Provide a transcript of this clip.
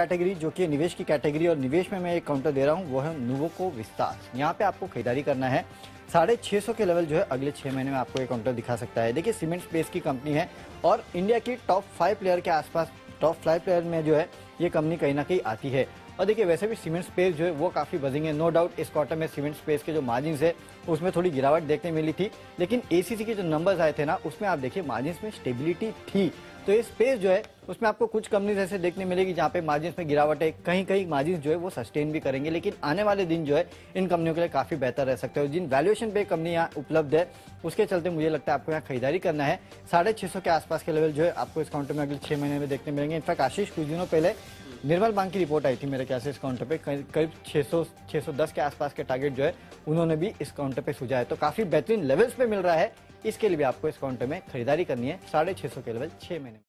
Category जो कि निवेश की कैटेगरी और निवेश में मैं एक काउंटर दे रहा हूँ, वो है नुवोको विस्तार। यहाँ पे आपको खरीदारी करना है। साढ़े छः सौ के लेवल जो है, अगले छः महीने में आपको ये काउंटर दिखा सकता है। देखिए सीमेंट स्पेस की कंपनी है और इंडिया की टॉप फाइव प्लेयर के आसपास टॉप फाइव प्लेयर में जो है, ये कंपनी कहीं ना कहीं आती है। और देखिए, वैसे भी सीमेंट स्पेस जो है, वो काफ़ी बजिंग है। नो डाउट इस क्वार्टर में सीमेंट स्पेस के जो मार्जिन है, उसमें थोड़ी गिरावट देखने मिली थी। लेकिन एसीसी के जो नंबर्स आए थे ना, उसमें आप देखिए मार्जिन में स्टेबिलिटी थी। तो ये स्पेस जो है उसमें आपको कुछ कंपनीज़ ऐसे देखने मिलेगी जहाँ पे मार्जिन में गिरावट है। कहीं कहीं मार्जिन जो है वो सस्टेन भी करेंगे, लेकिन आने वाले दिन जो है, इन कंपनियों के लिए काफ़ी बेहतर रह सकते हैं। जिन वैल्यूएशन पे कंपनी यहाँ उपलब्ध है, उसके चलते मुझे लगता है आपको यहाँ खरीदारी करना है। साढ़े छह सौ के आसपास के लेवल जो है, आपको इस काउंटर में अगले छह महीने में देखने मिलेंगे। इनफैक्ट आशीष, कुछ दिनों पहले निर्मल बैंक की रिपोर्ट आई थी मेरे ख्याल से इस काउंटर पे। करीब 600 610 के आसपास के टारगेट जो है, उन्होंने भी इस काउंटर पे सुझाया तो काफ़ी बेहतरीन लेवल्स पे मिल रहा है। इसके लिए भी आपको इस काउंटर में खरीदारी करनी है। साढ़े छह सौ के लेवल छह महीने